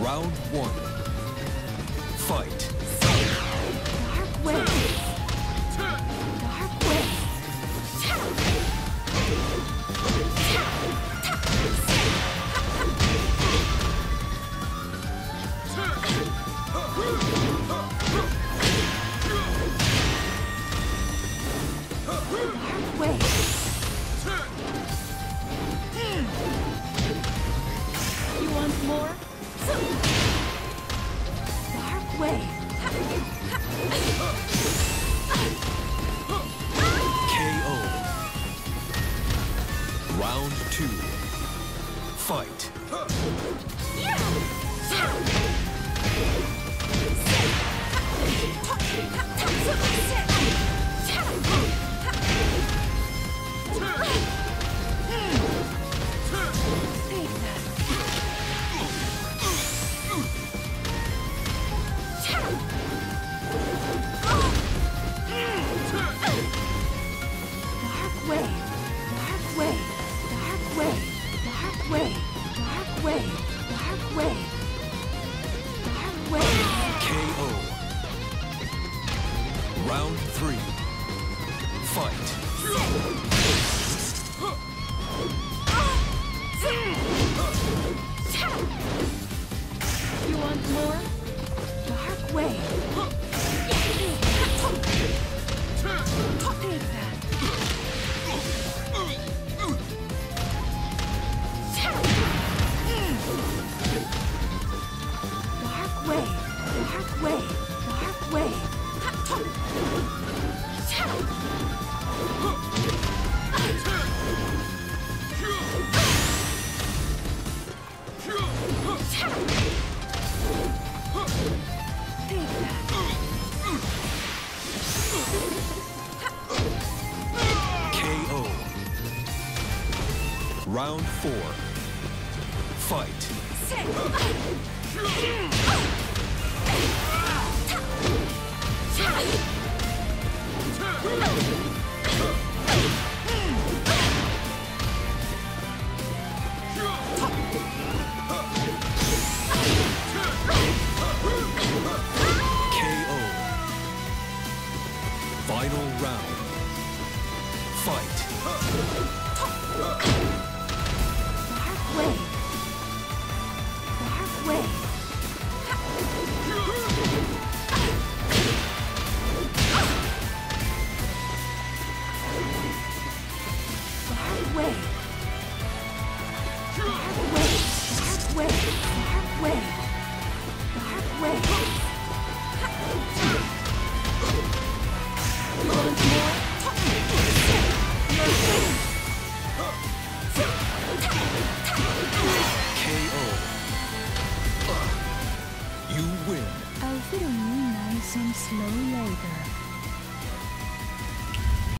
Round one. Fight. Dark wave. Dark Dark two. Fight. Wave. Dark Wave. Dark Wave. KO. Round three. Fight. KO round four. Fight. Round. Fight. Dark Wave. Dark. Dark Wave. Dark Wave. Dark Wave. Dark Wave. Dark Wave. You win. I feel a new nice and slow later.